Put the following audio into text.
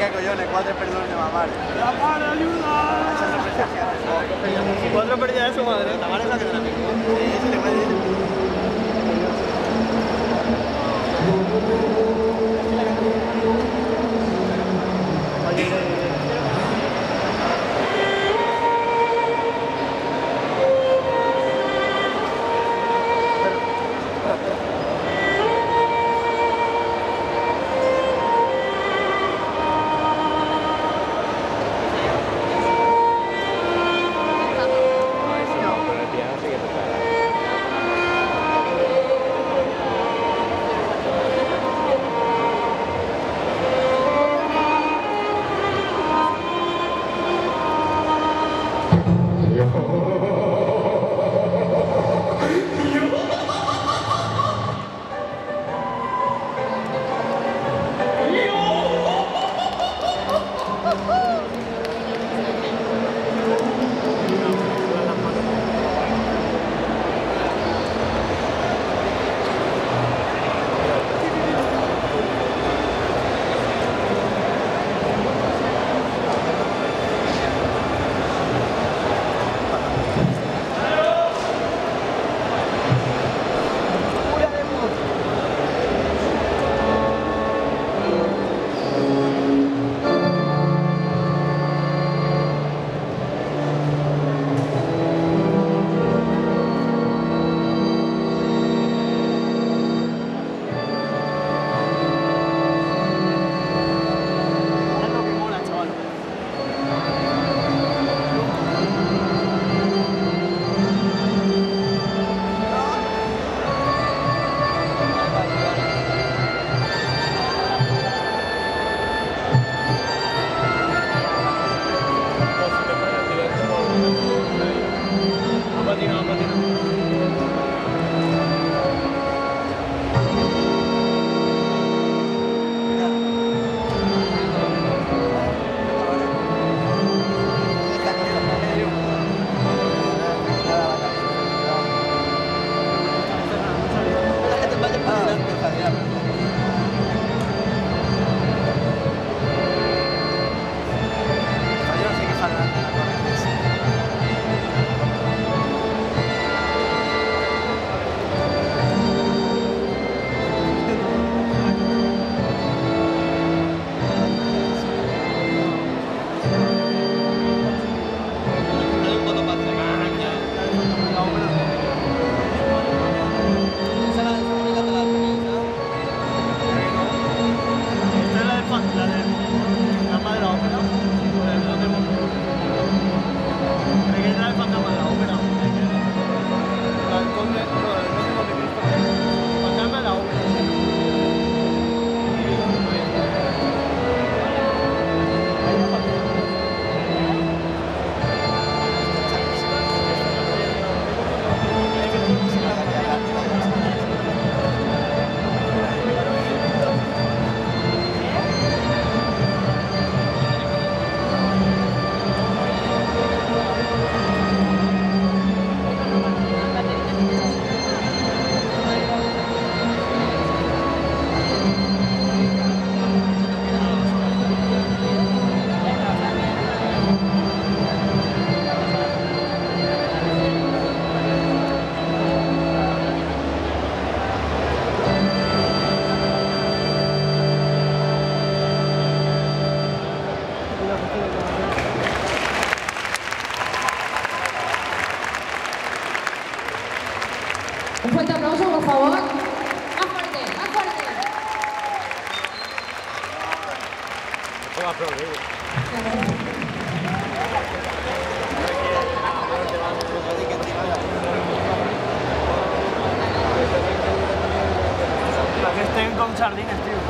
que cojones, cuatro perdones de mamar. ¡La madre, ayuda! Cuatro pérdidas de su madre. La es la que te la picó. Sí, sí, le puede decir. Un fuerte aplauso, por favor. Más fuerte, más fuerte. Para que estén con sardines, tío.